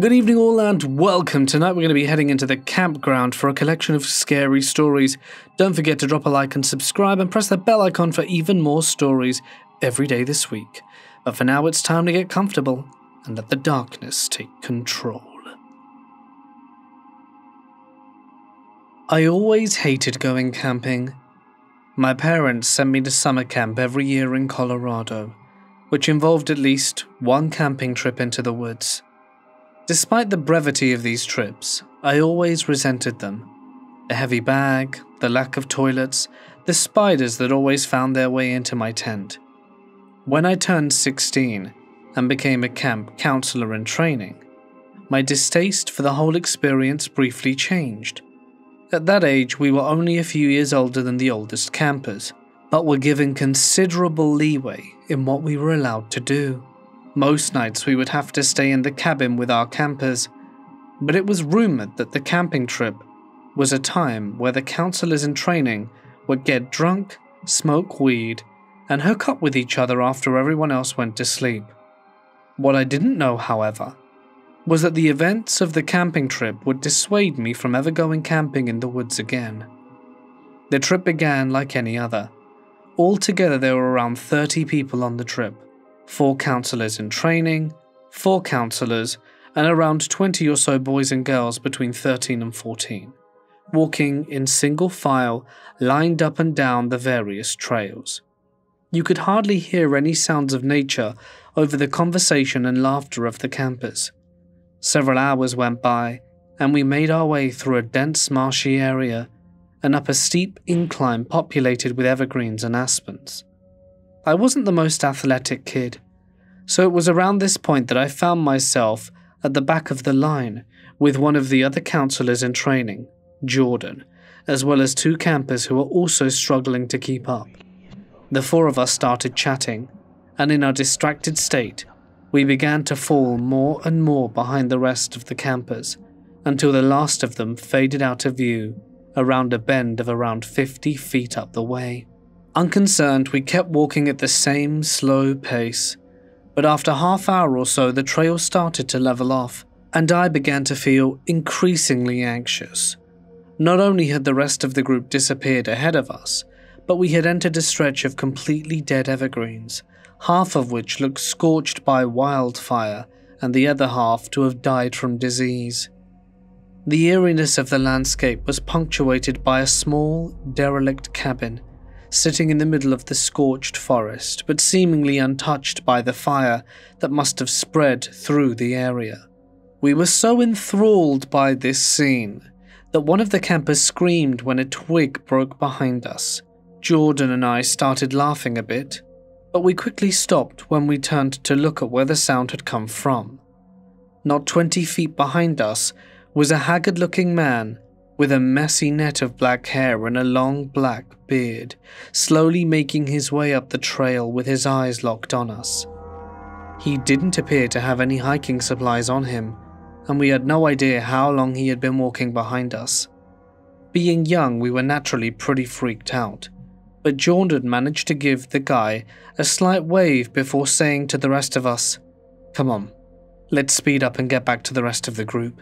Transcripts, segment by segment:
Good evening, all, and welcome. Tonight, we're going to be heading into the campground for a collection of scary stories. Don't forget to drop a like and subscribe, and press the bell icon for even more stories every day this week. But for now, it's time to get comfortable and let the darkness take control. I always hated going camping. My parents sent me to summer camp every year in Colorado, which involved at least one camping trip into the woods. Despite the brevity of these trips, I always resented them. The heavy bag, the lack of toilets, the spiders that always found their way into my tent. When I turned 16 and became a camp counselor in training, my distaste for the whole experience briefly changed. At that age, we were only a few years older than the oldest campers, but were given considerable leeway in what we were allowed to do. Most nights we would have to stay in the cabin with our campers, but it was rumoured that the camping trip was a time where the counselors in training would get drunk, smoke weed, and hook up with each other after everyone else went to sleep. What I didn't know, however, was that the events of the camping trip would dissuade me from ever going camping in the woods again. The trip began like any other. Altogether, there were around 30 people on the trip four counselors in training, four counselors, and around 20 or so boys and girls between 13 and 14, walking in single file, lined up and down the various trails. You could hardly hear any sounds of nature over the conversation and laughter of the campers. Several hours went by, and we made our way through a dense marshy area and up a steep incline populated with evergreens and aspens. I wasn't the most athletic kid, so it was around this point that I found myself at the back of the line with one of the other counselors in training, Jordan, as well as two campers who were also struggling to keep up. The four of us started chatting, and in our distracted state, we began to fall more and more behind the rest of the campers until the last of them faded out of view around a bend of around 50 feet up the way. Unconcerned, we kept walking at the same slow pace, but after half hour or so the trail started to level off, and I began to feel increasingly anxious. Not only had the rest of the group disappeared ahead of us, but we had entered a stretch of completely dead evergreens, half of which looked scorched by wildfire and the other half to have died from disease. The eeriness of the landscape was punctuated by a small, derelict cabin sitting in the middle of the scorched forest, but seemingly untouched by the fire that must have spread through the area. We were so enthralled by this scene that one of the campers screamed when a twig broke behind us. Jordan and I started laughing a bit, but we quickly stopped when we turned to look at where the sound had come from. Not 20 feet behind us was a haggard looking man with a messy net of black hair and a long black beard, slowly making his way up the trail with his eyes locked on us. He didn't appear to have any hiking supplies on him, and we had no idea how long he had been walking behind us. Being young, we were naturally pretty freaked out, but Jordan managed to give the guy a slight wave before saying to the rest of us, Come on, let's speed up and get back to the rest of the group.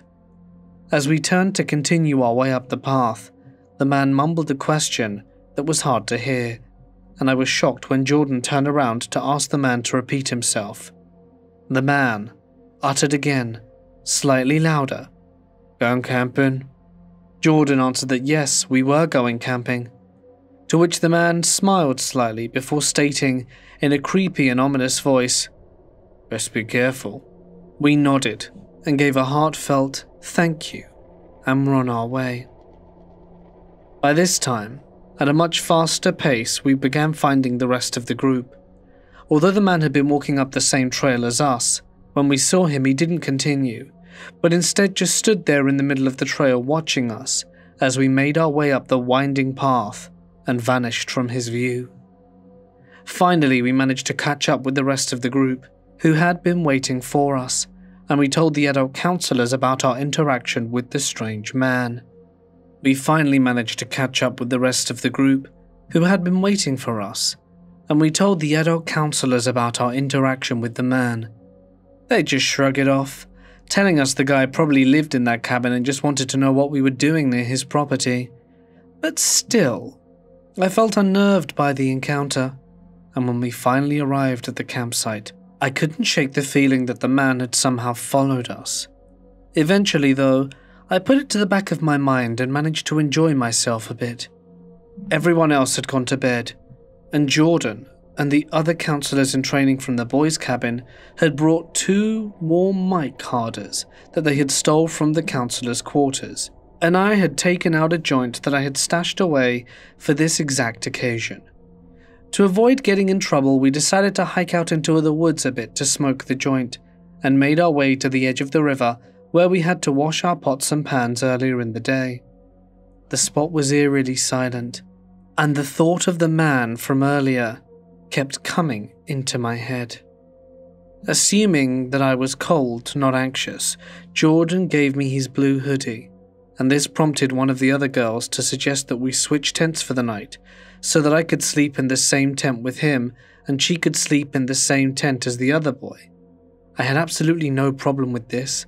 As we turned to continue our way up the path, the man mumbled a question that was hard to hear, and I was shocked when Jordan turned around to ask the man to repeat himself. The man uttered again, slightly louder, Going camping? Jordan answered that yes, we were going camping. To which the man smiled slightly before stating in a creepy and ominous voice, Best be careful. We nodded and gave a heartfelt thank you and were on our way. By this time, at a much faster pace, we began finding the rest of the group. Although the man had been walking up the same trail as us, when we saw him, he didn't continue, but instead just stood there in the middle of the trail watching us as we made our way up the winding path and vanished from his view. Finally, we managed to catch up with the rest of the group, who had been waiting for us, and we told the adult counselors about our interaction with the strange man. We finally managed to catch up with the rest of the group, who had been waiting for us, and we told the adult counselors about our interaction with the man. They just shrugged it off, telling us the guy probably lived in that cabin and just wanted to know what we were doing near his property. But still, I felt unnerved by the encounter, and when we finally arrived at the campsite, I couldn't shake the feeling that the man had somehow followed us. Eventually, though, I put it to the back of my mind and managed to enjoy myself a bit. Everyone else had gone to bed, and Jordan and the other counselors in training from the boys' cabin had brought two warm mic harders that they had stole from the counselors' quarters, and I had taken out a joint that I had stashed away for this exact occasion. To avoid getting in trouble, we decided to hike out into the woods a bit to smoke the joint, and made our way to the edge of the river where we had to wash our pots and pans earlier in the day. The spot was eerily silent, and the thought of the man from earlier kept coming into my head. Assuming that I was cold, not anxious, Jordan gave me his blue hoodie, and this prompted one of the other girls to suggest that we switch tents for the night so that I could sleep in the same tent with him and she could sleep in the same tent as the other boy. I had absolutely no problem with this,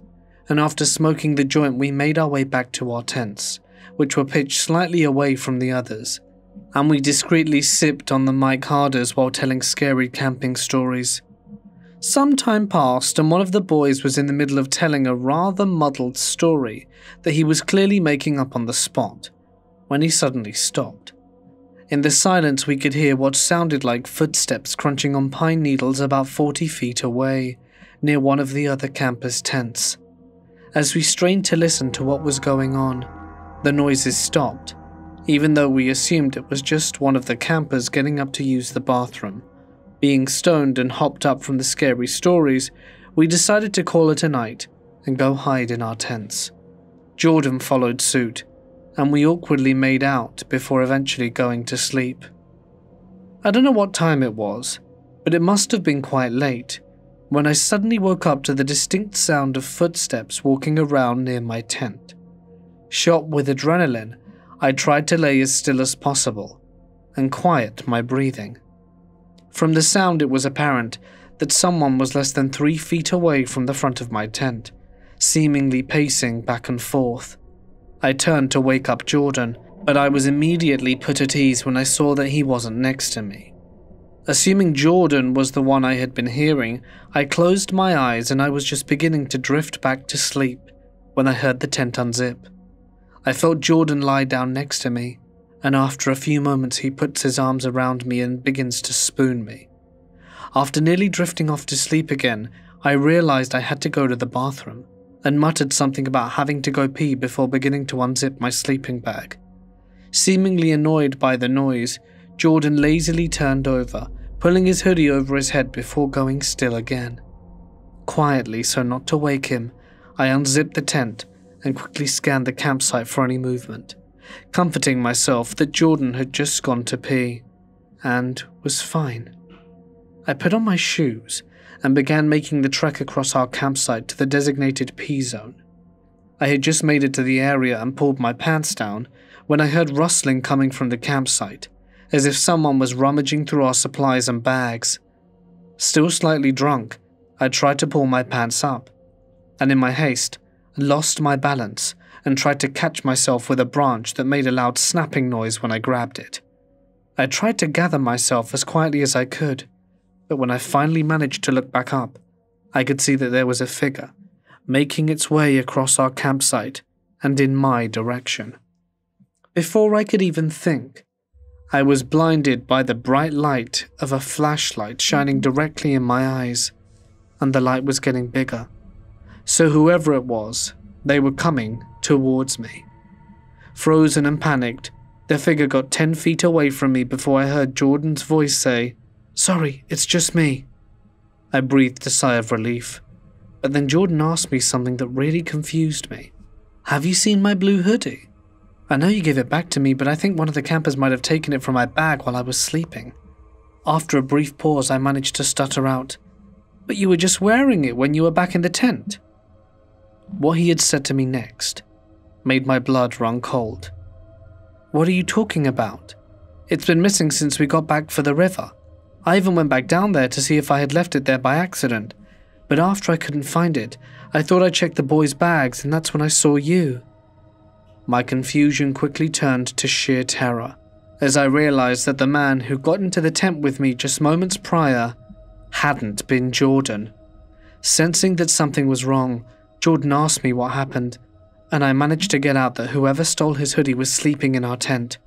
and after smoking the joint, we made our way back to our tents, which were pitched slightly away from the others, and we discreetly sipped on the mic harders while telling scary camping stories. Some time passed, and one of the boys was in the middle of telling a rather muddled story that he was clearly making up on the spot when he suddenly stopped. In the silence, we could hear what sounded like footsteps crunching on pine needles about 40 feet away, near one of the other campers' tents. As we strained to listen to what was going on, the noises stopped, even though we assumed it was just one of the campers getting up to use the bathroom. Being stoned and hopped up from the scary stories, we decided to call it a night and go hide in our tents. Jordan followed suit, and we awkwardly made out before eventually going to sleep. I don't know what time it was, but it must have been quite late when I suddenly woke up to the distinct sound of footsteps walking around near my tent. Shot with adrenaline, I tried to lay as still as possible and quiet my breathing. From the sound, it was apparent that someone was less than three feet away from the front of my tent, seemingly pacing back and forth. I turned to wake up Jordan, but I was immediately put at ease when I saw that he wasn't next to me. Assuming Jordan was the one I had been hearing, I closed my eyes and I was just beginning to drift back to sleep when I heard the tent unzip. I felt Jordan lie down next to me, and after a few moments, he puts his arms around me and begins to spoon me. After nearly drifting off to sleep again, I realized I had to go to the bathroom and muttered something about having to go pee before beginning to unzip my sleeping bag. Seemingly annoyed by the noise, Jordan lazily turned over, pulling his hoodie over his head before going still again. Quietly, so not to wake him, I unzipped the tent and quickly scanned the campsite for any movement, comforting myself that Jordan had just gone to pee and was fine. I put on my shoes and began making the trek across our campsite to the designated P zone. I had just made it to the area and pulled my pants down when I heard rustling coming from the campsite as if someone was rummaging through our supplies and bags. Still slightly drunk, I tried to pull my pants up, and in my haste, lost my balance and tried to catch myself with a branch that made a loud snapping noise when I grabbed it. I tried to gather myself as quietly as I could, but when I finally managed to look back up, I could see that there was a figure making its way across our campsite and in my direction. Before I could even think, I was blinded by the bright light of a flashlight shining directly in my eyes, and the light was getting bigger. So, whoever it was, they were coming towards me. Frozen and panicked, the figure got 10 feet away from me before I heard Jordan's voice say, Sorry, it's just me. I breathed a sigh of relief, but then Jordan asked me something that really confused me. Have you seen my blue hoodie? I know you gave it back to me, but I think one of the campers might have taken it from my bag while I was sleeping. After a brief pause, I managed to stutter out, But you were just wearing it when you were back in the tent. What he had said to me next made my blood run cold. What are you talking about? It's been missing since we got back for the river. I even went back down there to see if I had left it there by accident, But after I couldn't find it, I thought I checked the boys' bags, and that's when I saw you. My confusion quickly turned to sheer terror as I realized that the man who got into the tent with me just moments prior hadn't been Jordan. Sensing that something was wrong, Jordan asked me what happened, and I managed to get out that whoever stole his hoodie was sleeping in our tent.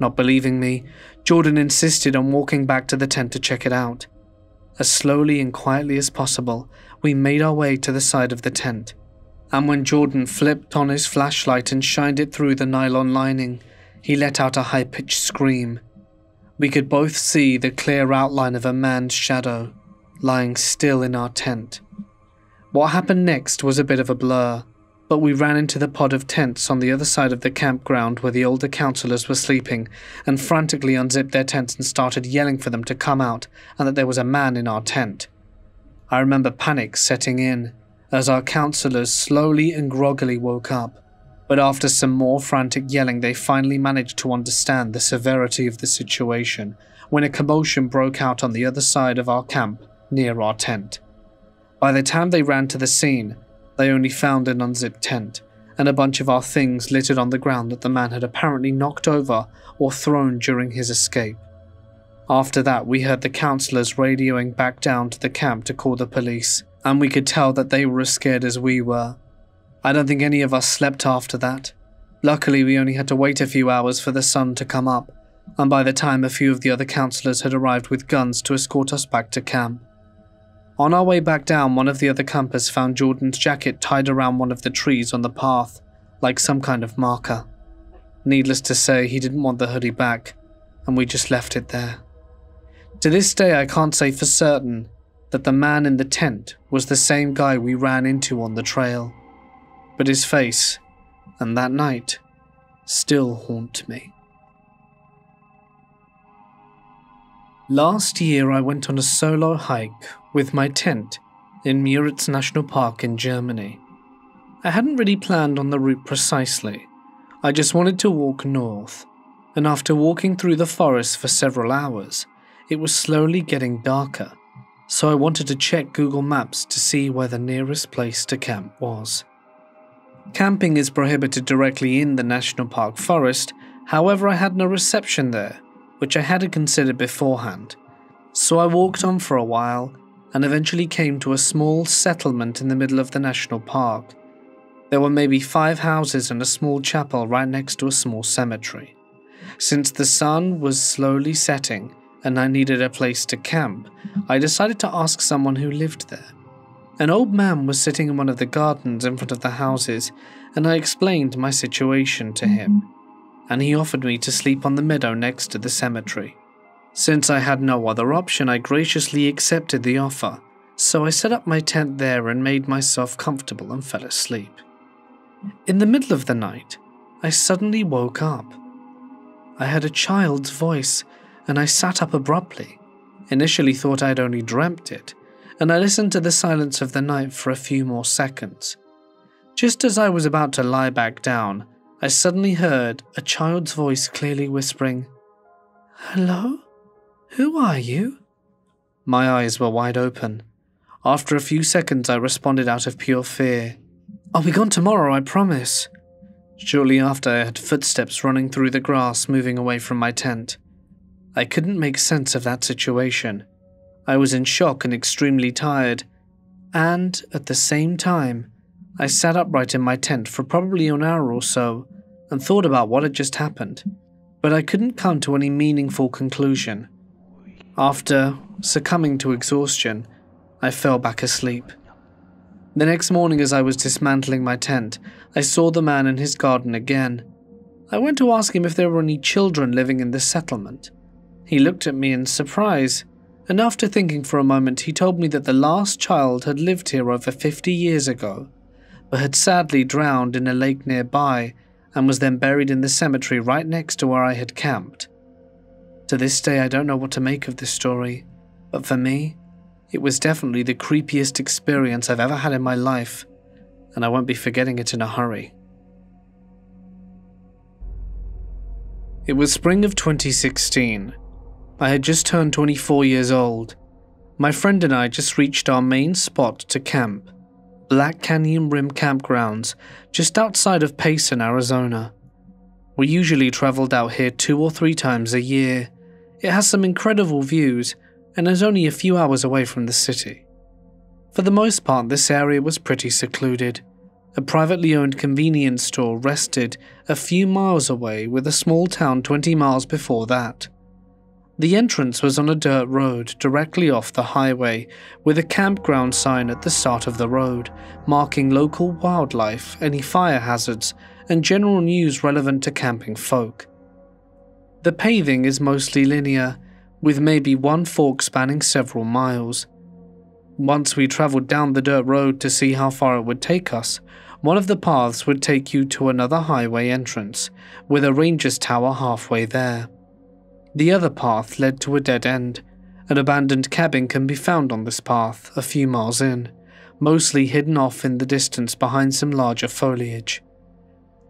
Not believing me, Jordan insisted on walking back to the tent to check it out. As slowly and quietly as possible, we made our way to the side of the tent. And when Jordan flipped on his flashlight and shined it through the nylon lining, he let out a high pitched scream. We could both see the clear outline of a man's shadow lying still in our tent. What happened next was a bit of a blur, but we ran into the pod of tents on the other side of the campground where the older councillors were sleeping and frantically unzipped their tents and started yelling for them to come out and that there was a man in our tent. I remember panic setting in as our councillors slowly and groggily woke up but after some more frantic yelling, they finally managed to understand the severity of the situation when a commotion broke out on the other side of our camp near our tent. By the time they ran to the scene, they only found an unzipped tent and a bunch of our things littered on the ground that the man had apparently knocked over or thrown during his escape. After that, we heard the councillors radioing back down to the camp to call the police, and we could tell that they were as scared as we were. I don't think any of us slept after that. Luckily, we only had to wait a few hours for the sun to come up, and by the time a few of the other councillors had arrived with guns to escort us back to camp. On our way back down, one of the other campers found Jordan's jacket tied around one of the trees on the path, like some kind of marker. Needless to say, he didn't want the hoodie back, and we just left it there. To this day, I can't say for certain that the man in the tent was the same guy we ran into on the trail but his face, and that night, still haunt me. Last year, I went on a solo hike with my tent in Müritz National Park in Germany. I hadn't really planned on the route precisely. I just wanted to walk north, and after walking through the forest for several hours, it was slowly getting darker, so I wanted to check Google Maps to see where the nearest place to camp was. Camping is prohibited directly in the national park forest, however, I had no reception there, which I had to consider beforehand. So I walked on for a while and eventually came to a small settlement in the middle of the national park. There were maybe five houses and a small chapel right next to a small cemetery. Since the sun was slowly setting and I needed a place to camp, I decided to ask someone who lived there. An old man was sitting in one of the gardens in front of the houses, and I explained my situation to him, and he offered me to sleep on the meadow next to the cemetery. Since I had no other option, I graciously accepted the offer, so I set up my tent there and made myself comfortable and fell asleep. In the middle of the night, I suddenly woke up. I heard a child's voice, and I sat up abruptly. Initially thought I'd only dreamt it, and I listened to the silence of the night for a few more seconds. Just as I was about to lie back down, I suddenly heard a child's voice clearly whispering, Hello? Who are you? My eyes were wide open. After a few seconds, I responded out of pure fear. I'll be gone tomorrow, I promise. Shortly after, I heard footsteps running through the grass moving away from my tent. I couldn't make sense of that situation. I was in shock and extremely tired, and at the same time, I sat upright in my tent for probably an hour or so and thought about what had just happened, but I couldn't come to any meaningful conclusion. After succumbing to exhaustion, I fell back asleep. The next morning, as I was dismantling my tent, I saw the man in his garden again. I went to ask him if there were any children living in the settlement. He looked at me in surprise and after thinking for a moment, he told me that the last child had lived here over 50 years ago, but had sadly drowned in a lake nearby and was then buried in the cemetery right next to where I had camped. To this day, I don't know what to make of this story, but for me, it was definitely the creepiest experience I've ever had in my life, and I won't be forgetting it in a hurry. It was spring of 2016, I had just turned 24 years old. My friend and I just reached our main spot to camp Black Canyon Rim Campgrounds, just outside of Payson, Arizona. We usually traveled out here two or three times a year. It has some incredible views and is only a few hours away from the city. For the most part, this area was pretty secluded. A privately owned convenience store rested a few miles away, with a small town 20 miles before that. The entrance was on a dirt road directly off the highway, with a campground sign at the start of the road, marking local wildlife, any fire hazards, and general news relevant to camping folk. The paving is mostly linear, with maybe one fork spanning several miles. Once we travelled down the dirt road to see how far it would take us, one of the paths would take you to another highway entrance, with a ranger's tower halfway there. The other path led to a dead end. An abandoned cabin can be found on this path, a few miles in, mostly hidden off in the distance behind some larger foliage.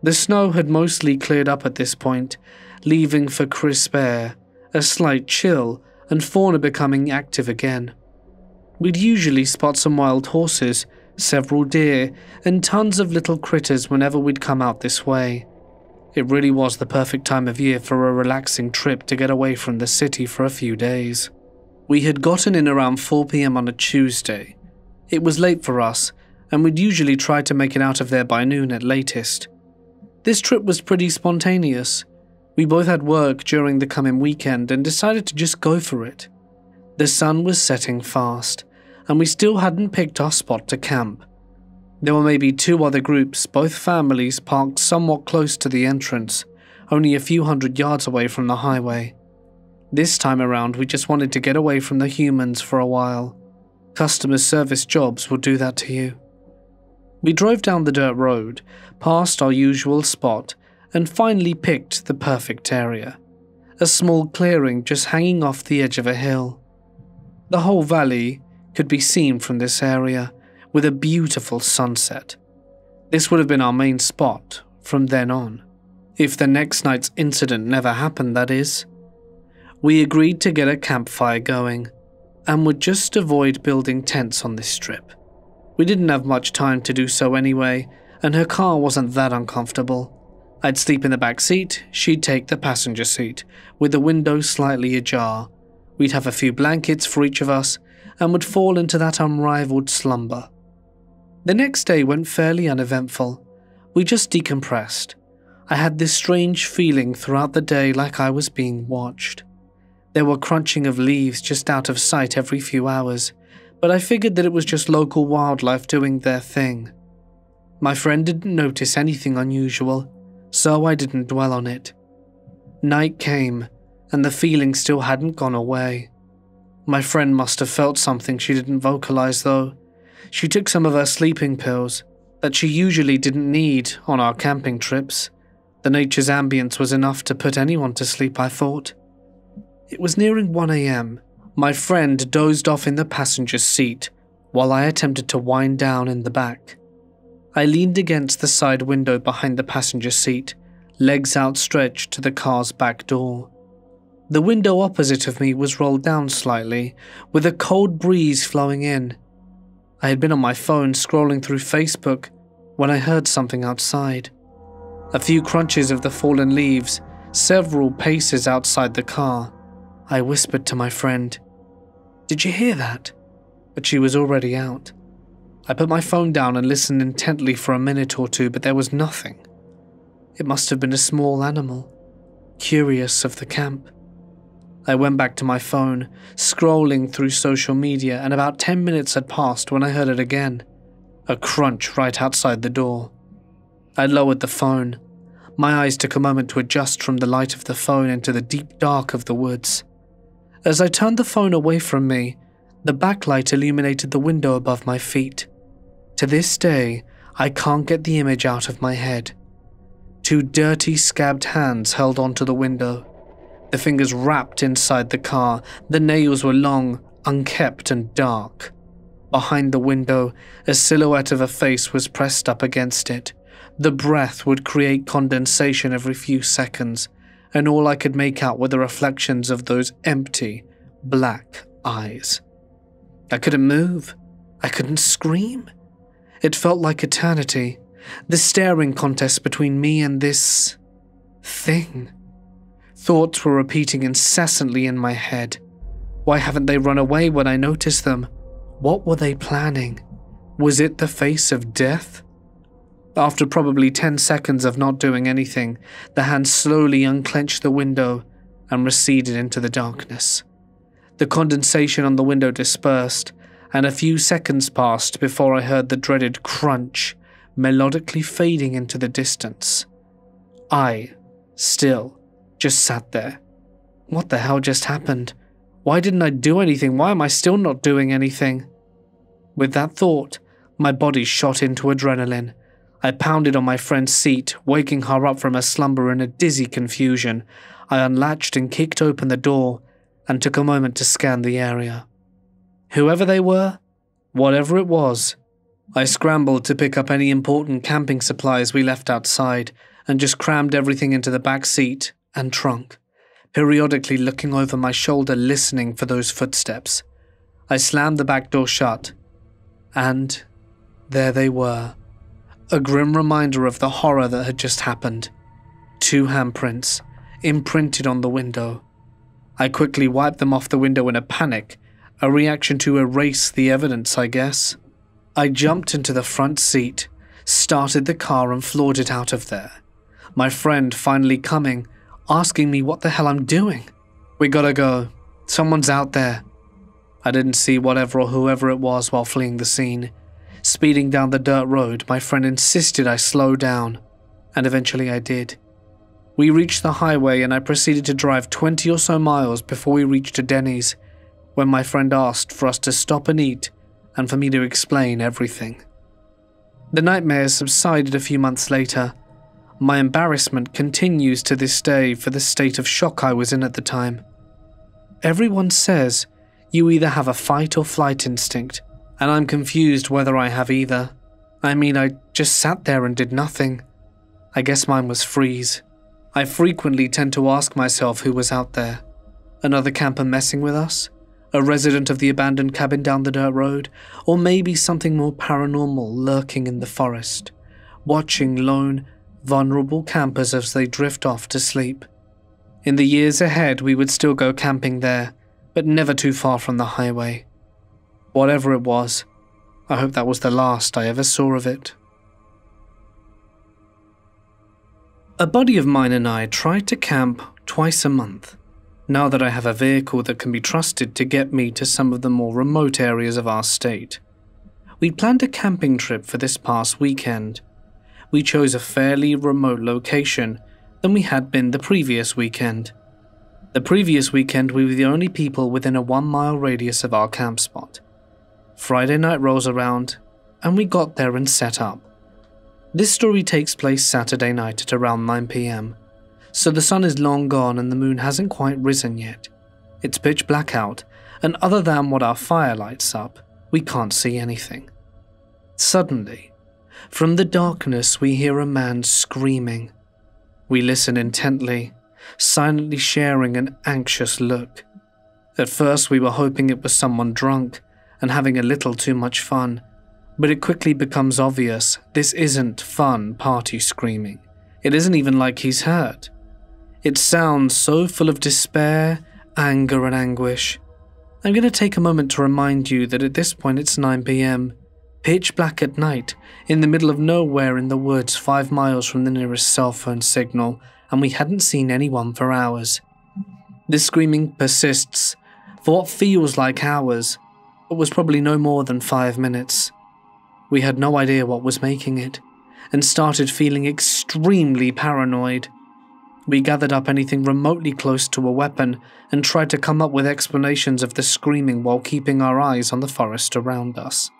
The snow had mostly cleared up at this point, leaving for crisp air, a slight chill, and fauna becoming active again. We'd usually spot some wild horses, several deer, and tons of little critters whenever we'd come out this way. It really was the perfect time of year for a relaxing trip to get away from the city for a few days. We had gotten in around 4 pm on a Tuesday. It was late for us, and we'd usually try to make it out of there by noon at latest. This trip was pretty spontaneous. We both had work during the coming weekend and decided to just go for it. The sun was setting fast, and we still hadn't picked our spot to camp. There were maybe two other groups, both families parked somewhat close to the entrance, only a few hundred yards away from the highway. This time around, we just wanted to get away from the humans for a while. Customer service jobs will do that to you. We drove down the dirt road, past our usual spot, and finally picked the perfect area a small clearing just hanging off the edge of a hill. The whole valley could be seen from this area with a beautiful sunset. This would have been our main spot from then on. If the next night's incident never happened, that is. We agreed to get a campfire going and would just avoid building tents on this trip. We didn't have much time to do so anyway, and her car wasn't that uncomfortable. I'd sleep in the back seat, she'd take the passenger seat, with the window slightly ajar. We'd have a few blankets for each of us, and would fall into that unrivaled slumber. The next day went fairly uneventful. We just decompressed. I had this strange feeling throughout the day like I was being watched. There were crunching of leaves just out of sight every few hours, but I figured that it was just local wildlife doing their thing. My friend didn't notice anything unusual, so I didn't dwell on it. Night came, and the feeling still hadn't gone away. My friend must have felt something she didn't vocalize, though, she took some of her sleeping pills that she usually didn't need on our camping trips. The nature's ambience was enough to put anyone to sleep, I thought. It was nearing 1 a.m. My friend dozed off in the passenger's seat while I attempted to wind down in the back. I leaned against the side window behind the passenger seat, legs outstretched to the car's back door. The window opposite of me was rolled down slightly, with a cold breeze flowing in. I had been on my phone scrolling through Facebook when I heard something outside. A few crunches of the fallen leaves, several paces outside the car. I whispered to my friend, Did you hear that? But she was already out. I put my phone down and listened intently for a minute or two, but there was nothing. It must have been a small animal, curious of the camp. I went back to my phone, scrolling through social media, and about 10 minutes had passed when I heard it again a crunch right outside the door. I lowered the phone. My eyes took a moment to adjust from the light of the phone into the deep dark of the woods. As I turned the phone away from me, the backlight illuminated the window above my feet. To this day, I can't get the image out of my head. Two dirty, scabbed hands held onto the window the fingers wrapped inside the car. The nails were long, unkept, and dark. Behind the window, a silhouette of a face was pressed up against it. The breath would create condensation every few seconds, and all I could make out were the reflections of those empty, black eyes. I couldn't move. I couldn't scream. It felt like eternity. The staring contest between me and this. thing. Thoughts were repeating incessantly in my head. Why haven't they run away when I noticed them? What were they planning? Was it the face of death? After probably 10 seconds of not doing anything, the hand slowly unclenched the window and receded into the darkness. The condensation on the window dispersed, and a few seconds passed before I heard the dreaded crunch melodically fading into the distance. I, still, just sat there. What the hell just happened? Why didn't I do anything? Why am I still not doing anything? With that thought, my body shot into adrenaline. I pounded on my friend's seat, waking her up from her slumber in a dizzy confusion. I unlatched and kicked open the door and took a moment to scan the area. Whoever they were, whatever it was, I scrambled to pick up any important camping supplies we left outside and just crammed everything into the back seat and trunk, periodically looking over my shoulder listening for those footsteps. I slammed the back door shut, and there they were. A grim reminder of the horror that had just happened. Two handprints, imprinted on the window. I quickly wiped them off the window in a panic, a reaction to erase the evidence, I guess. I jumped into the front seat, started the car, and floored it out of there. My friend finally coming, asking me what the hell I'm doing. We gotta go. Someone's out there. I didn't see whatever or whoever it was while fleeing the scene. Speeding down the dirt road, my friend insisted I slow down, and eventually I did. We reached the highway and I proceeded to drive 20 or so miles before we reached a Denny's, when my friend asked for us to stop and eat and for me to explain everything. The nightmares subsided a few months later. My embarrassment continues to this day for the state of shock I was in at the time. Everyone says you either have a fight or flight instinct, and I'm confused whether I have either. I mean, I just sat there and did nothing. I guess mine was freeze. I frequently tend to ask myself who was out there. Another camper messing with us? A resident of the abandoned cabin down the dirt road? Or maybe something more paranormal lurking in the forest, watching lone, vulnerable campers as they drift off to sleep? In the years ahead, we would still go camping there, but never too far from the highway. Whatever it was, I hope that was the last I ever saw of it. A buddy of mine and I tried to camp twice a month, now that I have a vehicle that can be trusted to get me to some of the more remote areas of our state. We planned a camping trip for this past weekend. We chose a fairly remote location than we had been the previous weekend. The previous weekend, we were the only people within a one mile radius of our camp spot. Friday night rolls around, and we got there and set up. This story takes place Saturday night at around 9pm, so the sun is long gone and the moon hasn't quite risen yet. It's pitch black out, and other than what our fire lights up, we can't see anything. Suddenly, from the darkness, we hear a man screaming. We listen intently, silently sharing an anxious look. At first, we were hoping it was someone drunk and having a little too much fun but it quickly becomes obvious this isn't fun party screaming. It isn't even like he's hurt. It sounds so full of despair, anger, and anguish. I'm going to take a moment to remind you that at this point it's 9 pm, pitch black at night, in the middle of nowhere in the woods, five miles from the nearest cell phone signal, and we hadn't seen anyone for hours. This screaming persists for what feels like hours, but was probably no more than five minutes. We had no idea what was making it, and started feeling extremely paranoid. We gathered up anything remotely close to a weapon and tried to come up with explanations of the screaming while keeping our eyes on the forest around us.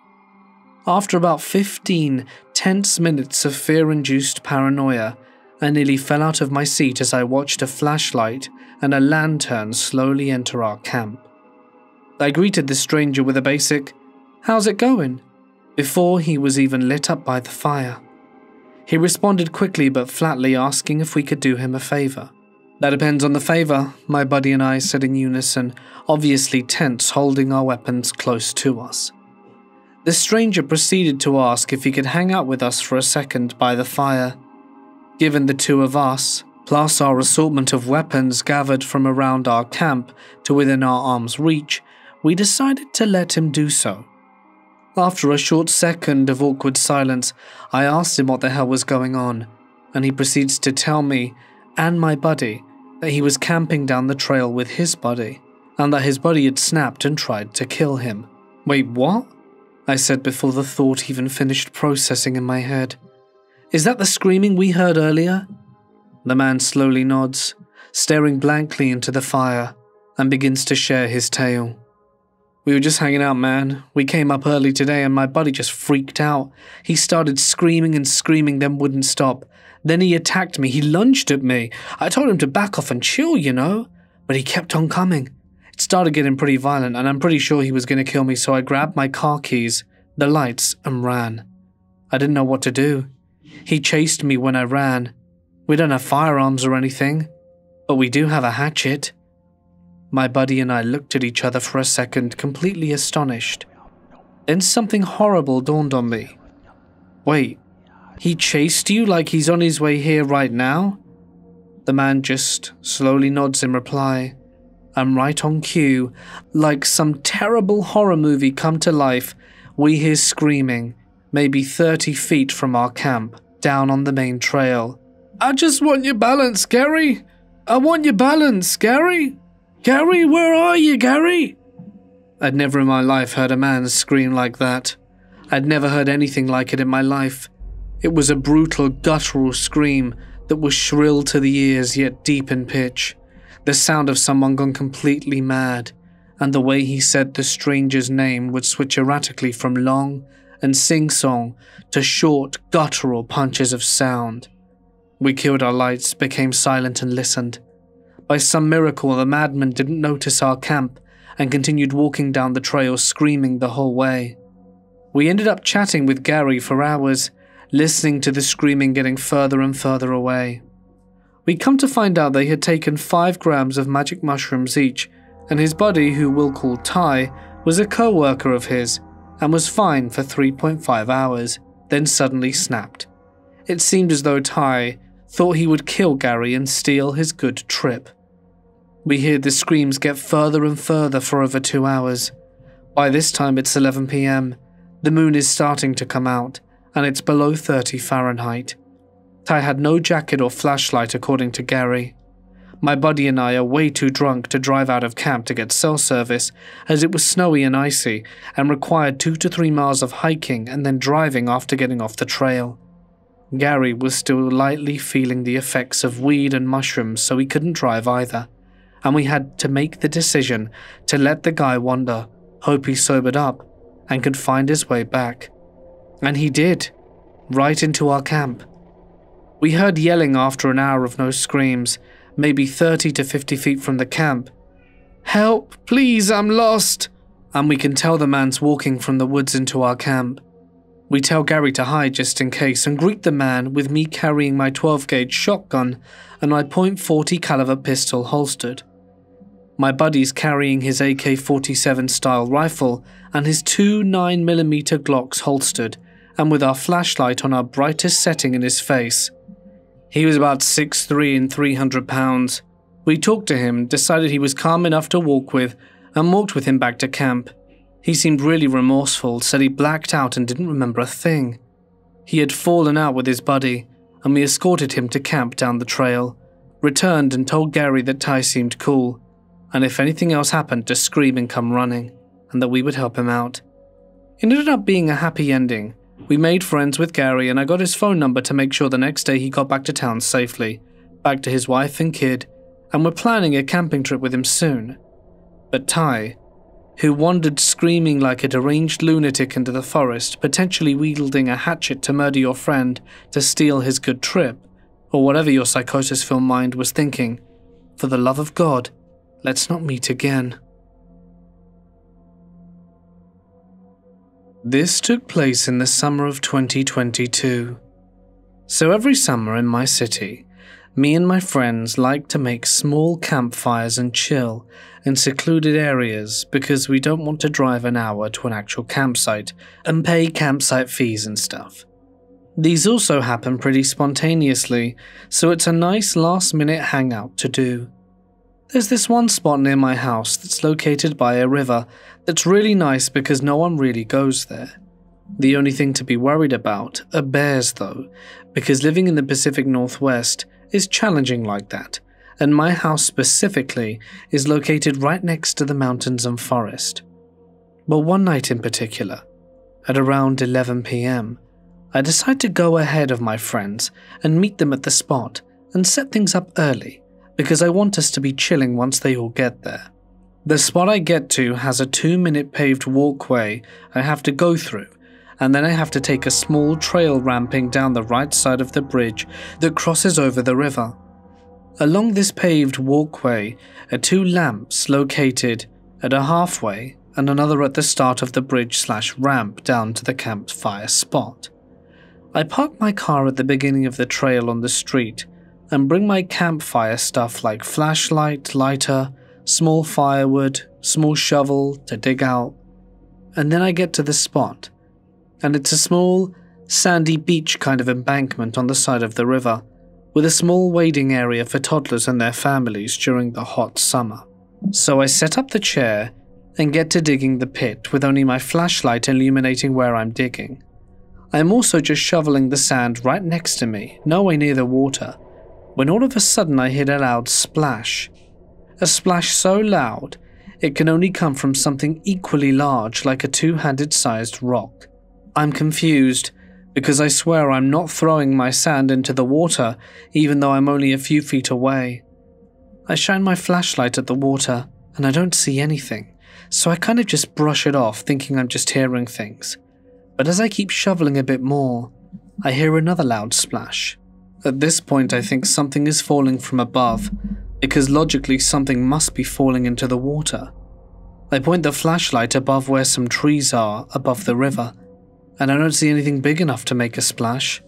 After about 15 tense minutes of fear induced paranoia, I nearly fell out of my seat as I watched a flashlight and a lantern slowly enter our camp. I greeted the stranger with a basic, How's it going? before he was even lit up by the fire. He responded quickly but flatly asking if we could do him a favour. That depends on the favor, my buddy and I said in unison, obviously tense, holding our weapons close to us. The stranger proceeded to ask if he could hang out with us for a second by the fire. Given the two of us, plus our assortment of weapons gathered from around our camp to within our arm's reach, we decided to let him do so. After a short second of awkward silence, I asked him what the hell was going on, and he proceeds to tell me and my buddy that he was camping down the trail with his buddy, and that his buddy had snapped and tried to kill him. Wait, what? I said before the thought even finished processing in my head. Is that the screaming we heard earlier? The man slowly nods, staring blankly into the fire, and begins to share his tale. We were just hanging out, man. We came up early today and my buddy just freaked out. He started screaming and screaming, then wouldn't stop. Then he attacked me. He lunged at me. I told him to back off and chill, you know, but he kept on coming. It started getting pretty violent, and I'm pretty sure he was going to kill me, so I grabbed my car keys, the lights, and ran. I didn't know what to do. He chased me when I ran. We don't have firearms or anything, but we do have a hatchet. My buddy and I looked at each other for a second, completely astonished. Then something horrible dawned on me. Wait, he chased you like he's on his way here right now? The man just slowly nods in reply. I'm right on cue. Like some terrible horror movie come to life, we hear screaming, maybe 30 feet from our camp, down on the main trail. I just want your balance, Gary. I want your balance, Gary. Gary, where are you, Gary? I'd never in my life heard a man scream like that. I'd never heard anything like it in my life. It was a brutal, guttural scream that was shrill to the ears yet deep in pitch. The sound of someone gone completely mad, and the way he said the stranger's name would switch erratically from long and sing song to short, guttural punches of sound. We killed our lights, became silent, and listened. By some miracle, the madman didn't notice our camp and continued walking down the trail screaming the whole way. We ended up chatting with Gary for hours, listening to the screaming getting further and further away. We come to find out they had taken 5 grams of magic mushrooms each, and his buddy, who we'll call Ty, was a co worker of his and was fine for 3.5 hours, then suddenly snapped. It seemed as though Ty thought he would kill Gary and steal his good trip. We hear the screams get further and further for over two hours. By this time, it's 11 pm. The moon is starting to come out, and it's below 30 Fahrenheit. Ty had no jacket or flashlight, according to Gary. My buddy and I are way too drunk to drive out of camp to get cell service, as it was snowy and icy, and required two to three miles of hiking and then driving after getting off the trail. Gary was still lightly feeling the effects of weed and mushrooms, so he couldn't drive either and we had to make the decision to let the guy wander, hope he sobered up, and could find his way back. And he did, right into our camp. We heard yelling after an hour of no screams, maybe 30 to 50 feet from the camp. Help, please, I'm lost! And we can tell the man's walking from the woods into our camp. We tell Gary to hide just in case and greet the man with me carrying my 12 gauge shotgun and my .40 caliber pistol holstered. My buddy's carrying his AK 47 style rifle and his two 9mm Glocks holstered, and with our flashlight on our brightest setting in his face. He was about 6'3 and 300 pounds. We talked to him, decided he was calm enough to walk with, and walked with him back to camp. He seemed really remorseful, said he blacked out and didn't remember a thing. He had fallen out with his buddy, and we escorted him to camp down the trail. Returned and told Gary that Ty seemed cool and if anything else happened, to scream and come running, and that we would help him out. It ended up being a happy ending. We made friends with Gary, and I got his phone number to make sure the next day he got back to town safely, back to his wife and kid, and we're planning a camping trip with him soon. But Ty, who wandered screaming like a deranged lunatic into the forest, potentially wielding a hatchet to murder your friend to steal his good trip, or whatever your psychosis filled mind was thinking, for the love of God, Let's not meet again. This took place in the summer of 2022. So every summer in my city, me and my friends like to make small campfires and chill in secluded areas because we don't want to drive an hour to an actual campsite and pay campsite fees and stuff. These also happen pretty spontaneously, so it's a nice last minute hangout to do. There's this one spot near my house that's located by a river that's really nice because no one really goes there. The only thing to be worried about are bears, though, because living in the Pacific Northwest is challenging like that, and my house specifically is located right next to the mountains and forest. But one night in particular, at around 11 pm, I decide to go ahead of my friends and meet them at the spot and set things up early because I want us to be chilling once they all get there. The spot I get to has a two minute paved walkway I have to go through, and then I have to take a small trail ramping down the right side of the bridge that crosses over the river. Along this paved walkway are two lamps located at a halfway and another at the start of the bridge slash ramp down to the campfire spot. I park my car at the beginning of the trail on the street and bring my campfire stuff like flashlight, lighter, small firewood, small shovel to dig out. And then I get to the spot, and it's a small, sandy beach kind of embankment on the side of the river, with a small wading area for toddlers and their families during the hot summer. So I set up the chair and get to digging the pit with only my flashlight illuminating where I'm digging. I am also just shoveling the sand right next to me, nowhere near the water, when all of a sudden I hear a loud splash. A splash so loud it can only come from something equally large like a two handed sized rock. I'm confused because I swear I'm not throwing my sand into the water even though I'm only a few feet away. I shine my flashlight at the water and I don't see anything, so I kind of just brush it off thinking I'm just hearing things. But as I keep shoveling a bit more, I hear another loud splash. At this point, I think something is falling from above, because logically something must be falling into the water. I point the flashlight above where some trees are above the river, and I don't see anything big enough to make a splash.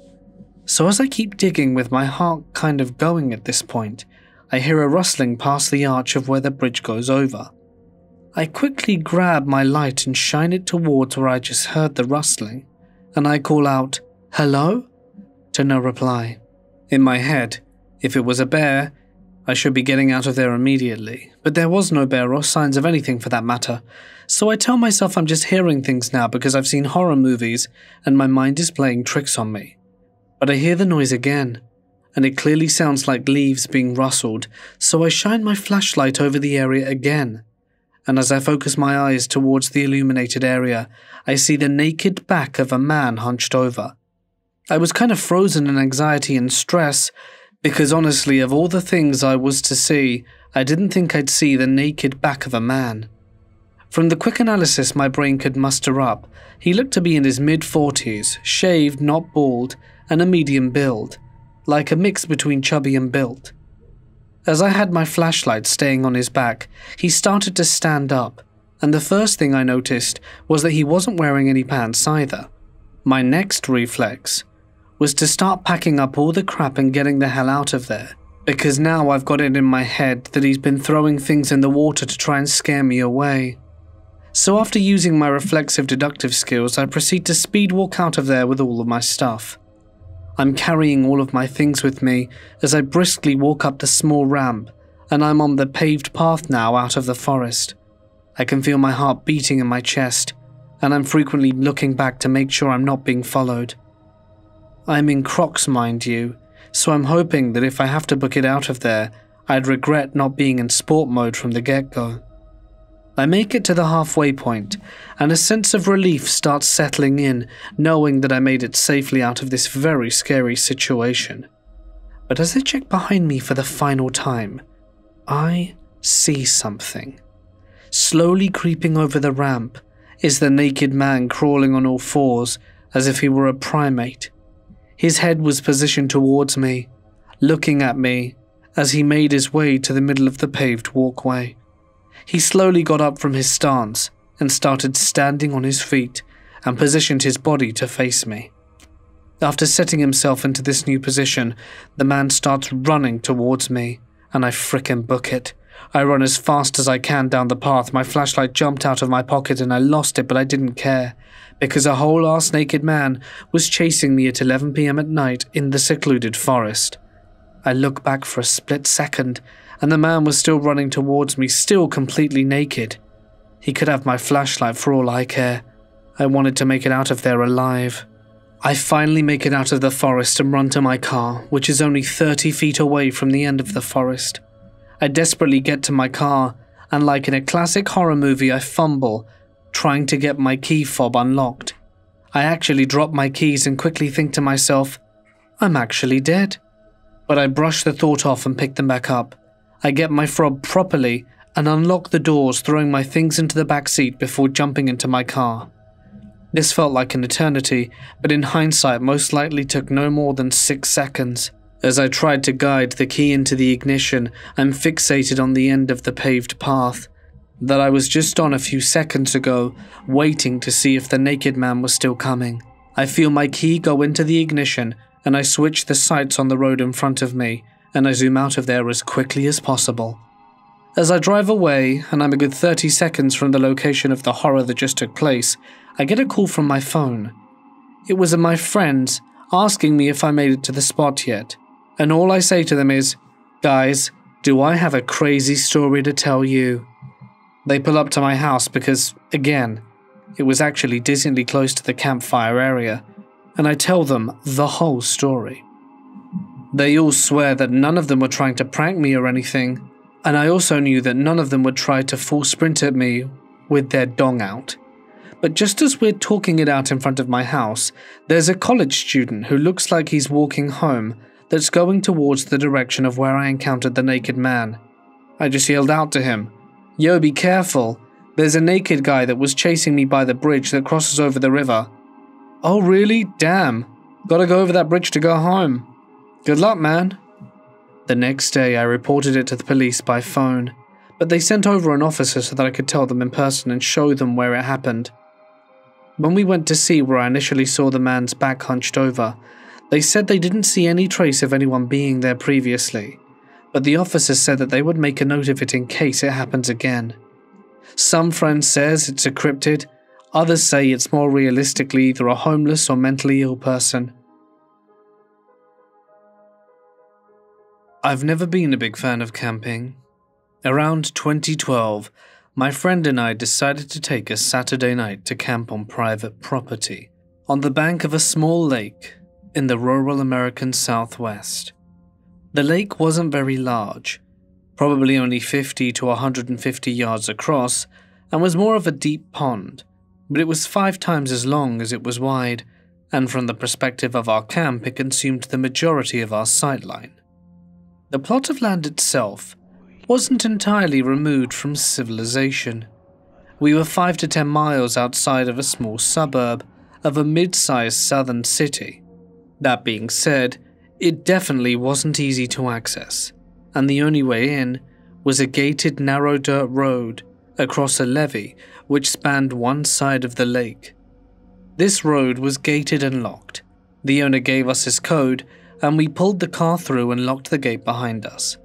So as I keep digging with my heart kind of going at this point, I hear a rustling past the arch of where the bridge goes over. I quickly grab my light and shine it towards where I just heard the rustling, and I call out, Hello? To no reply. In my head, if it was a bear, I should be getting out of there immediately, but there was no bear or signs of anything for that matter, so I tell myself I'm just hearing things now because I've seen horror movies and my mind is playing tricks on me. But I hear the noise again, and it clearly sounds like leaves being rustled, so I shine my flashlight over the area again and as I focus my eyes towards the illuminated area, I see the naked back of a man hunched over. I was kind of frozen in anxiety and stress, because honestly, of all the things I was to see, I didn't think I'd see the naked back of a man. From the quick analysis my brain could muster up, he looked to be in his mid 40s, shaved, not bald, and a medium build, like a mix between chubby and built. As I had my flashlight staying on his back, he started to stand up, and the first thing I noticed was that he wasn't wearing any pants either. My next reflex was to start packing up all the crap and getting the hell out of there, because now I've got it in my head that he's been throwing things in the water to try and scare me away. So after using my reflexive deductive skills, I proceed to speed walk out of there with all of my stuff. I'm carrying all of my things with me as I briskly walk up the small ramp, and I'm on the paved path now out of the forest. I can feel my heart beating in my chest, and I'm frequently looking back to make sure I'm not being followed. I'm in Crocs, mind you, so I'm hoping that if I have to book it out of there, I'd regret not being in sport mode from the get go. I make it to the halfway point, and a sense of relief starts settling in, knowing that I made it safely out of this very scary situation. But as I check behind me for the final time, I see something. Slowly creeping over the ramp is the naked man crawling on all fours as if he were a primate. His head was positioned towards me, looking at me as he made his way to the middle of the paved walkway. He slowly got up from his stance and started standing on his feet and positioned his body to face me. After setting himself into this new position, the man starts running towards me, and I frickin' book it. I run as fast as I can down the path. My flashlight jumped out of my pocket and I lost it, but I didn't care, because a whole ass naked man was chasing me at 11 pm at night in the secluded forest. I look back for a split second, and the man was still running towards me, still completely naked. He could have my flashlight for all I care. I wanted to make it out of there alive. I finally make it out of the forest and run to my car, which is only 30 feet away from the end of the forest. I desperately get to my car, and like in a classic horror movie, I fumble, trying to get my key fob unlocked. I actually drop my keys and quickly think to myself, I'm actually dead. But I brush the thought off and pick them back up. I get my fob properly and unlock the doors, throwing my things into the back seat before jumping into my car. This felt like an eternity, but in hindsight most likely took no more than six seconds. As I tried to guide the key into the ignition, I'm fixated on the end of the paved path that I was just on a few seconds ago, waiting to see if the naked man was still coming. I feel my key go into the ignition, and I switch the sights on the road in front of me, and I zoom out of there as quickly as possible. As I drive away, and I'm a good 30 seconds from the location of the horror that just took place, I get a call from my phone. It was my friends asking me if I made it to the spot yet, and all I say to them is, Guys, do I have a crazy story to tell you? They pull up to my house because, again, it was actually decently close to the campfire area, and I tell them the whole story. They all swear that none of them were trying to prank me or anything, and I also knew that none of them would try to full sprint at me with their dong out. But just as we're talking it out in front of my house, there's a college student who looks like he's walking home that's going towards the direction of where I encountered the naked man. I just yelled out to him, Yo, be careful. There's a naked guy that was chasing me by the bridge that crosses over the river. Oh, really? Damn. Gotta go over that bridge to go home. Good luck, man. The next day, I reported it to the police by phone, but they sent over an officer so that I could tell them in person and show them where it happened. When we went to see where I initially saw the man's back hunched over, they said they didn't see any trace of anyone being there previously, but the officers said that they would make a note of it in case it happens again. Some friends says it's a cryptid, others say it's more realistically either a homeless or mentally ill person. I've never been a big fan of camping. Around 2012, my friend and I decided to take a Saturday night to camp on private property on the bank of a small lake in the rural American Southwest. The lake wasn't very large, probably only 50 to 150 yards across, and was more of a deep pond, but it was five times as long as it was wide, and from the perspective of our camp, it consumed the majority of our sightline. The plot of land itself wasn't entirely removed from civilization. We were five to ten miles outside of a small suburb of a mid sized southern city. That being said, it definitely wasn't easy to access, and the only way in was a gated narrow dirt road across a levee which spanned one side of the lake. This road was gated and locked. The owner gave us his code, and we pulled the car through and locked the gate behind us.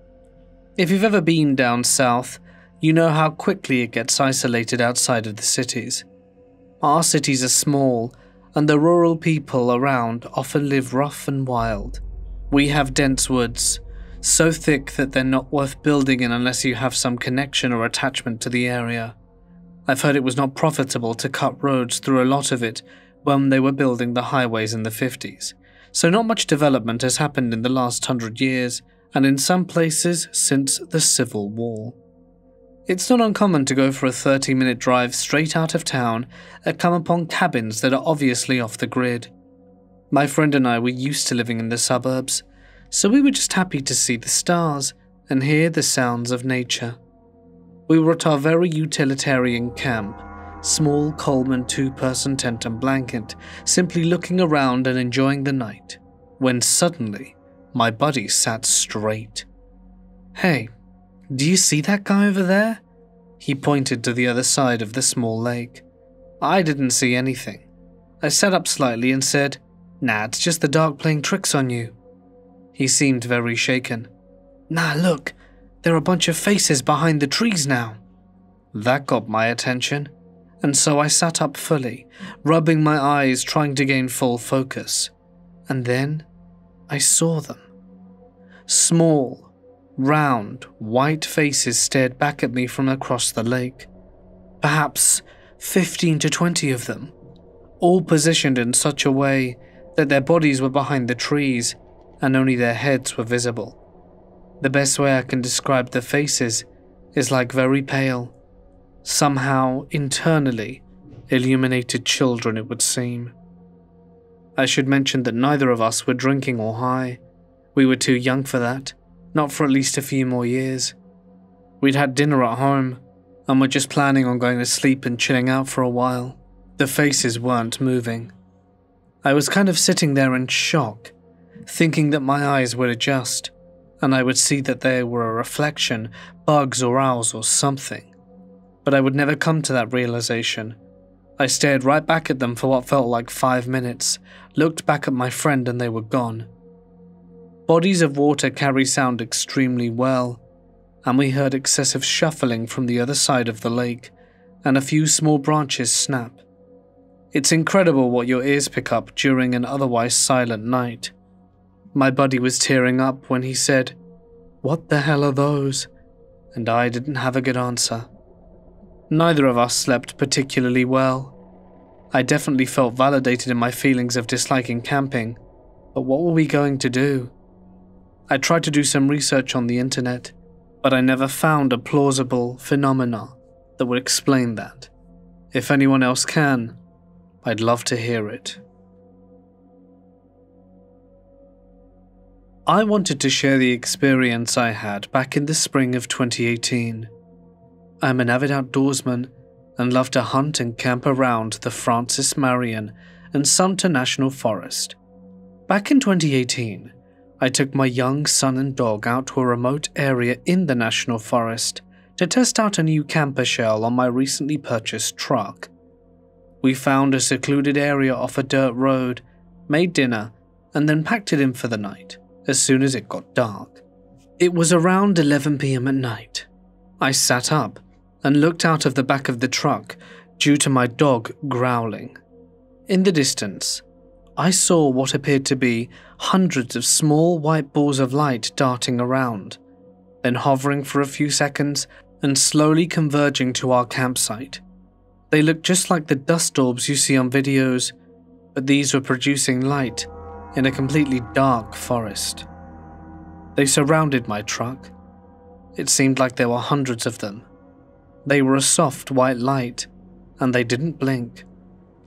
If you've ever been down south, you know how quickly it gets isolated outside of the cities. Our cities are small, and the rural people around often live rough and wild. We have dense woods, so thick that they're not worth building in unless you have some connection or attachment to the area. I've heard it was not profitable to cut roads through a lot of it when they were building the highways in the 50s, so not much development has happened in the last hundred years, and in some places since the Civil War. It's not uncommon to go for a 30 minute drive straight out of town and come upon cabins that are obviously off the grid. My friend and I were used to living in the suburbs, so we were just happy to see the stars and hear the sounds of nature. We were at our very utilitarian camp, small Coleman two person tent and blanket, simply looking around and enjoying the night, when suddenly my buddy sat straight. Hey, do you see that guy over there? He pointed to the other side of the small lake. I didn't see anything. I sat up slightly and said, Nah, it's just the dark playing tricks on you. He seemed very shaken. Nah, look, there are a bunch of faces behind the trees now. That got my attention, and so I sat up fully, rubbing my eyes, trying to gain full focus. And then I saw them. Small, round, white faces stared back at me from across the lake. Perhaps 15 to 20 of them, all positioned in such a way that their bodies were behind the trees and only their heads were visible. The best way I can describe the faces is like very pale, somehow internally illuminated children, it would seem. I should mention that neither of us were drinking or high. We were too young for that, not for at least a few more years. We'd had dinner at home, and were just planning on going to sleep and chilling out for a while. The faces weren't moving. I was kind of sitting there in shock, thinking that my eyes would adjust, and I would see that they were a reflection, bugs or owls or something. But I would never come to that realization. I stared right back at them for what felt like five minutes, looked back at my friend, and they were gone. Bodies of water carry sound extremely well, and we heard excessive shuffling from the other side of the lake, and a few small branches snap. It's incredible what your ears pick up during an otherwise silent night. My buddy was tearing up when he said, What the hell are those? And I didn't have a good answer. Neither of us slept particularly well. I definitely felt validated in my feelings of disliking camping, but what were we going to do? I tried to do some research on the internet, but I never found a plausible phenomena that would explain that. If anyone else can, I'd love to hear it. I wanted to share the experience I had back in the spring of 2018. I'm an avid outdoorsman and love to hunt and camp around the Francis Marion and Sumter National Forest. Back in 2018, I took my young son and dog out to a remote area in the National Forest to test out a new camper shell on my recently purchased truck. We found a secluded area off a dirt road, made dinner, and then packed it in for the night as soon as it got dark. It was around 11 pm at night. I sat up and looked out of the back of the truck due to my dog growling. In the distance, I saw what appeared to be hundreds of small white balls of light darting around, then hovering for a few seconds and slowly converging to our campsite. They looked just like the dust orbs you see on videos, but these were producing light in a completely dark forest. They surrounded my truck. It seemed like there were hundreds of them. They were a soft white light, and they didn't blink.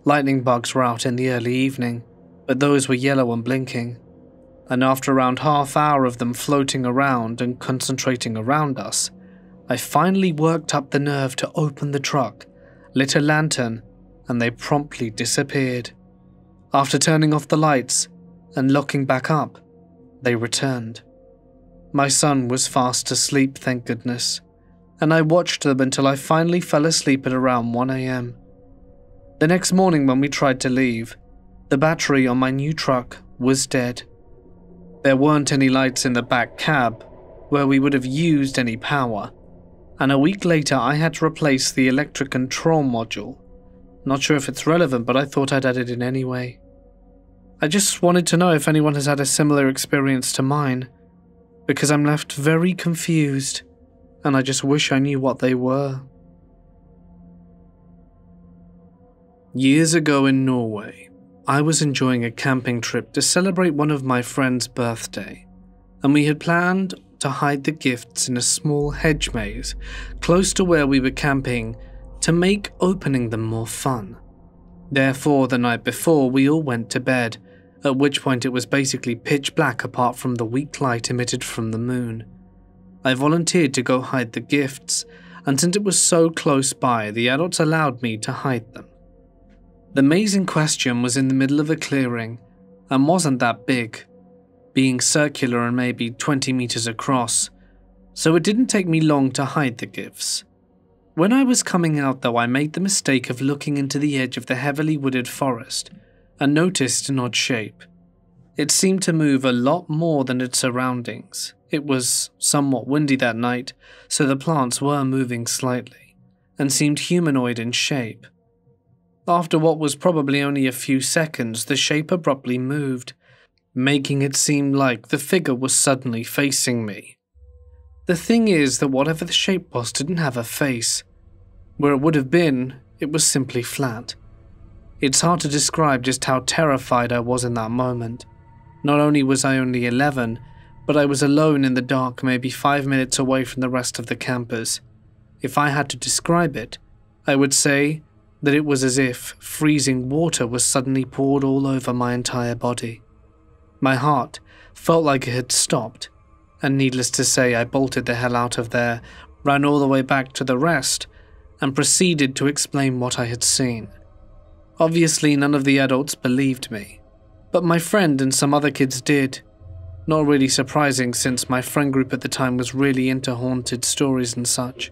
Lightning bugs were out in the early evening, but those were yellow and blinking. And after around half hour of them floating around and concentrating around us, I finally worked up the nerve to open the truck, lit a lantern, and they promptly disappeared. After turning off the lights, and locking back up, they returned. My son was fast asleep, thank goodness, and I watched them until I finally fell asleep at around 1am. The next morning, when we tried to leave, the battery on my new truck was dead. There weren't any lights in the back cab where we would have used any power, and a week later I had to replace the electric control module. Not sure if it's relevant, but I thought I'd add it in anyway. I just wanted to know if anyone has had a similar experience to mine, because I'm left very confused, and I just wish I knew what they were. Years ago in Norway, I was enjoying a camping trip to celebrate one of my friend's birthday, and we had planned to hide the gifts in a small hedge maze close to where we were camping to make opening them more fun. Therefore, the night before, we all went to bed at which point it was basically pitch black apart from the weak light emitted from the moon. I volunteered to go hide the gifts, and since it was so close by, the adults allowed me to hide them. The maze in question was in the middle of a clearing and wasn't that big, being circular and maybe 20 meters across, so it didn't take me long to hide the gifts. When I was coming out, though, I made the mistake of looking into the edge of the heavily wooded forest and noticed an odd shape. It seemed to move a lot more than its surroundings. It was somewhat windy that night, so the plants were moving slightly, and seemed humanoid in shape. After what was probably only a few seconds, the shape abruptly moved, making it seem like the figure was suddenly facing me. The thing is that whatever the shape was didn't have a face. Where it would have been, it was simply flat. It's hard to describe just how terrified I was in that moment. Not only was I only 11, but I was alone in the dark, maybe five minutes away from the rest of the campers. If I had to describe it, I would say that it was as if freezing water was suddenly poured all over my entire body. My heart felt like it had stopped, and needless to say, I bolted the hell out of there, ran all the way back to the rest, and proceeded to explain what I had seen. Obviously, none of the adults believed me, but my friend and some other kids did. Not really surprising since my friend group at the time was really into haunted stories and such.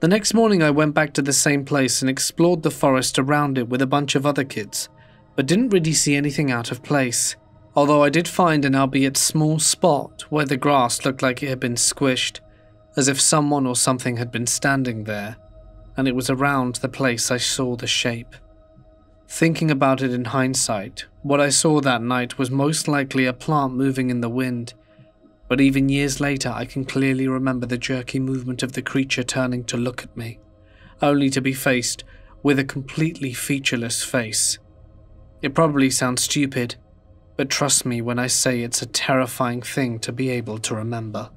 The next morning, I went back to the same place and explored the forest around it with a bunch of other kids, but didn't really see anything out of place. Although I did find an albeit small spot where the grass looked like it had been squished, as if someone or something had been standing there, and it was around the place I saw the shape. Thinking about it in hindsight, what I saw that night was most likely a plant moving in the wind, but even years later I can clearly remember the jerky movement of the creature turning to look at me, only to be faced with a completely featureless face. It probably sounds stupid, but trust me when I say it's a terrifying thing to be able to remember.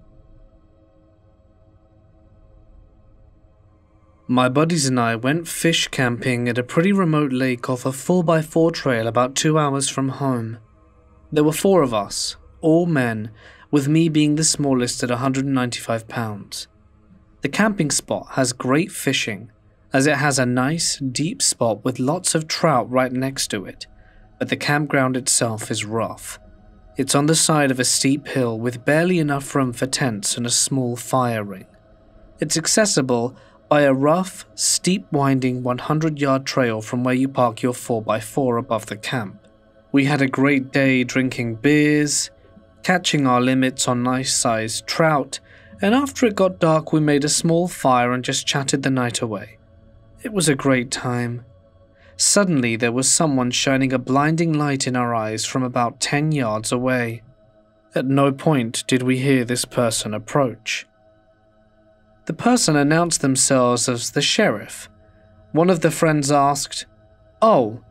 My buddies and I went fish camping at a pretty remote lake off a 4x4 trail about two hours from home. There were four of us, all men, with me being the smallest at 195 pounds. The camping spot has great fishing, as it has a nice, deep spot with lots of trout right next to it, but the campground itself is rough. It's on the side of a steep hill with barely enough room for tents and a small fire ring. It's accessible by a rough, steep winding 100 yard trail from where you park your 4x4 above the camp. We had a great day drinking beers, catching our limits on nice sized trout, and after it got dark, we made a small fire and just chatted the night away. It was a great time. Suddenly, there was someone shining a blinding light in our eyes from about 10 yards away. At no point did we hear this person approach. The person announced themselves as the sheriff. One of the friends asked, Oh,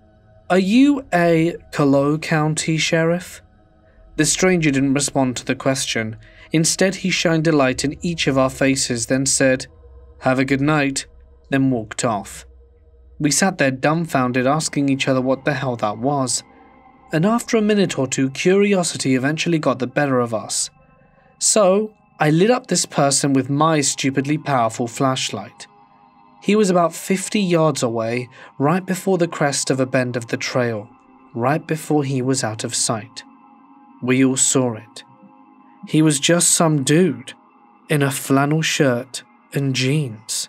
are you a Calo County sheriff? The stranger didn't respond to the question. Instead, he shined a light in each of our faces, then said, Have a good night, then walked off. We sat there dumbfounded, asking each other what the hell that was. And after a minute or two, curiosity eventually got the better of us. So, I lit up this person with my stupidly powerful flashlight. He was about 50 yards away, right before the crest of a bend of the trail, right before he was out of sight. We all saw it. He was just some dude in a flannel shirt and jeans.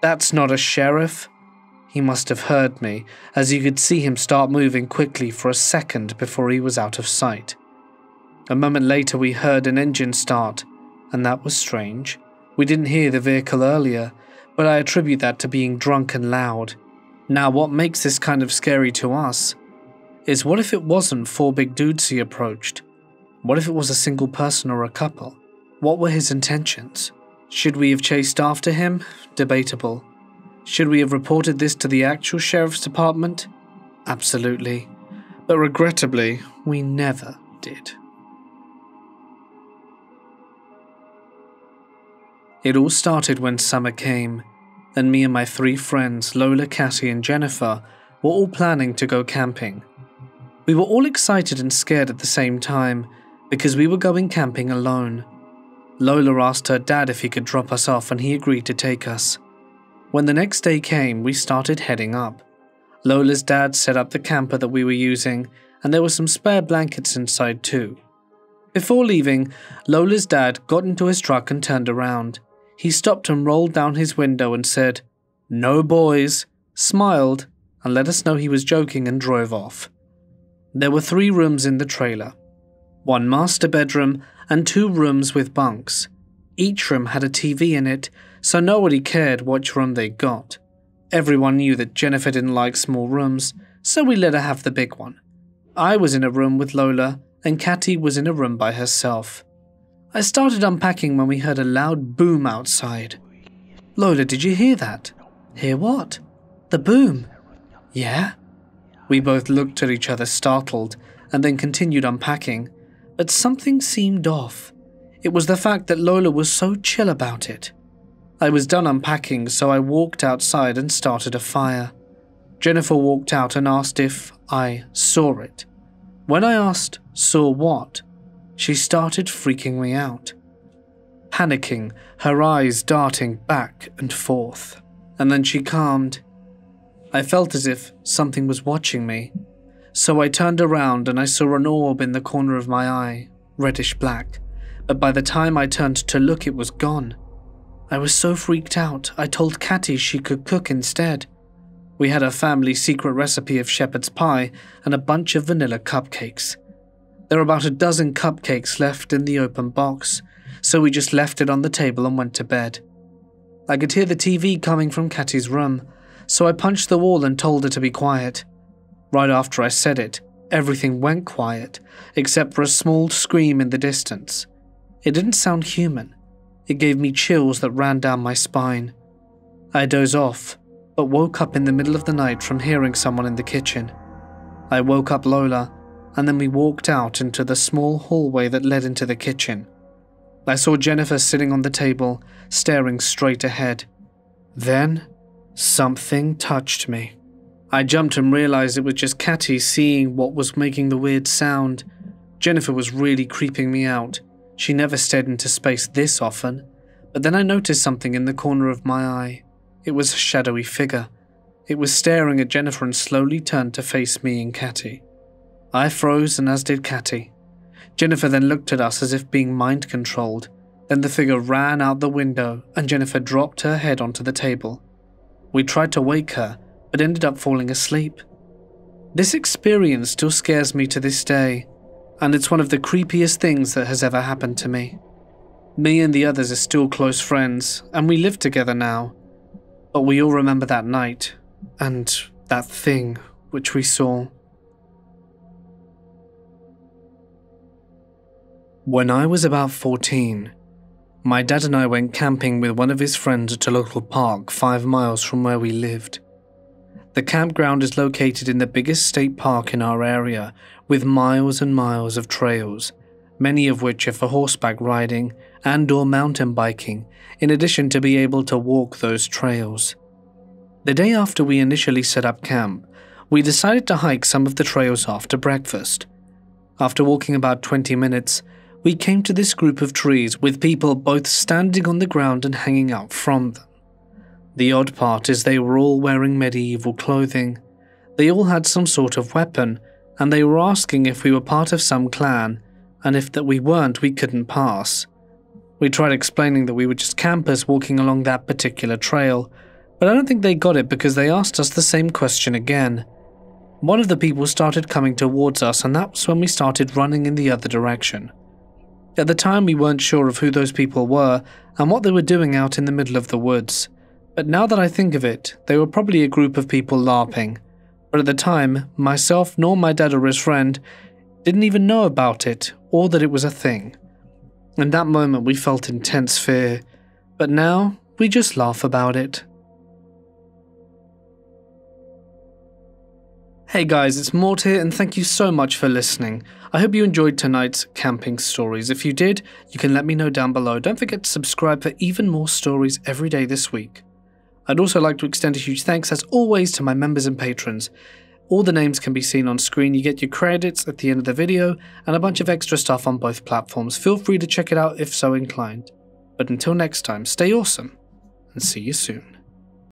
That's not a sheriff. He must have heard me, as you could see him start moving quickly for a second before he was out of sight. A moment later, we heard an engine start, and that was strange. We didn't hear the vehicle earlier, but I attribute that to being drunk and loud. Now, what makes this kind of scary to us is what if it wasn't four big dudes he approached? What if it was a single person or a couple? What were his intentions? Should we have chased after him? Debatable. Should we have reported this to the actual sheriff's department? Absolutely. But regrettably, we never did. It all started when summer came, and me and my three friends, Lola, Cassie, and Jennifer, were all planning to go camping. We were all excited and scared at the same time because we were going camping alone. Lola asked her dad if he could drop us off, and he agreed to take us. When the next day came, we started heading up. Lola's dad set up the camper that we were using, and there were some spare blankets inside too. Before leaving, Lola's dad got into his truck and turned around. He stopped and rolled down his window and said, No boys, smiled, and let us know he was joking and drove off. There were three rooms in the trailer one master bedroom and two rooms with bunks. Each room had a TV in it, so nobody cared which room they got. Everyone knew that Jennifer didn't like small rooms, so we let her have the big one. I was in a room with Lola, and Catty was in a room by herself. I started unpacking when we heard a loud boom outside. Lola, did you hear that? Hear what? The boom. Yeah? We both looked at each other startled and then continued unpacking, but something seemed off. It was the fact that Lola was so chill about it. I was done unpacking, so I walked outside and started a fire. Jennifer walked out and asked if I saw it. When I asked, saw what, she started freaking me out. Panicking, her eyes darting back and forth, and then she calmed. I felt as if something was watching me, so I turned around and I saw an orb in the corner of my eye, reddish black, but by the time I turned to look, it was gone. I was so freaked out, I told Catty she could cook instead. We had a family secret recipe of shepherd's pie and a bunch of vanilla cupcakes. There were about a dozen cupcakes left in the open box, so we just left it on the table and went to bed. I could hear the TV coming from Catty's room, so I punched the wall and told her to be quiet. Right after I said it, everything went quiet, except for a small scream in the distance. It didn't sound human. It gave me chills that ran down my spine. I dozed off, but woke up in the middle of the night from hearing someone in the kitchen. I woke up Lola, and then we walked out into the small hallway that led into the kitchen. I saw Jennifer sitting on the table, staring straight ahead. Then, something touched me. I jumped and realized it was just Catty seeing what was making the weird sound. Jennifer was really creeping me out. She never stared into space this often. But then I noticed something in the corner of my eye. It was a shadowy figure. It was staring at Jennifer and slowly turned to face me and Catty. I froze, and as did Catty. Jennifer then looked at us as if being mind controlled. Then the figure ran out the window, and Jennifer dropped her head onto the table. We tried to wake her, but ended up falling asleep. This experience still scares me to this day, and it's one of the creepiest things that has ever happened to me. Me and the others are still close friends, and we live together now. But we all remember that night, and that thing which we saw. When I was about 14, my dad and I went camping with one of his friends at a local park five miles from where we lived. The campground is located in the biggest state park in our area, with miles and miles of trails, many of which are for horseback riding and or mountain biking, in addition to be able to walk those trails. The day after we initially set up camp, we decided to hike some of the trails after breakfast. After walking about 20 minutes, we came to this group of trees with people both standing on the ground and hanging out from them. The odd part is they were all wearing medieval clothing. They all had some sort of weapon, and they were asking if we were part of some clan, and if that we weren't, we couldn't pass. We tried explaining that we were just campers walking along that particular trail, but I don't think they got it because they asked us the same question again. One of the people started coming towards us, and that was when we started running in the other direction. At the time, we weren't sure of who those people were and what they were doing out in the middle of the woods. But now that I think of it, they were probably a group of people LARPing. But at the time, myself nor my dad or his friend didn't even know about it or that it was a thing. In that moment, we felt intense fear, but now we just laugh about it. Hey guys, it's Mort here, and thank you so much for listening. I hope you enjoyed tonight's camping stories. If you did, you can let me know down below. Don't forget to subscribe for even more stories every day this week. I'd also like to extend a huge thanks, as always, to my members and patrons. All the names can be seen on screen. You get your credits at the end of the video and a bunch of extra stuff on both platforms. Feel free to check it out if so inclined. But until next time, stay awesome and see you soon.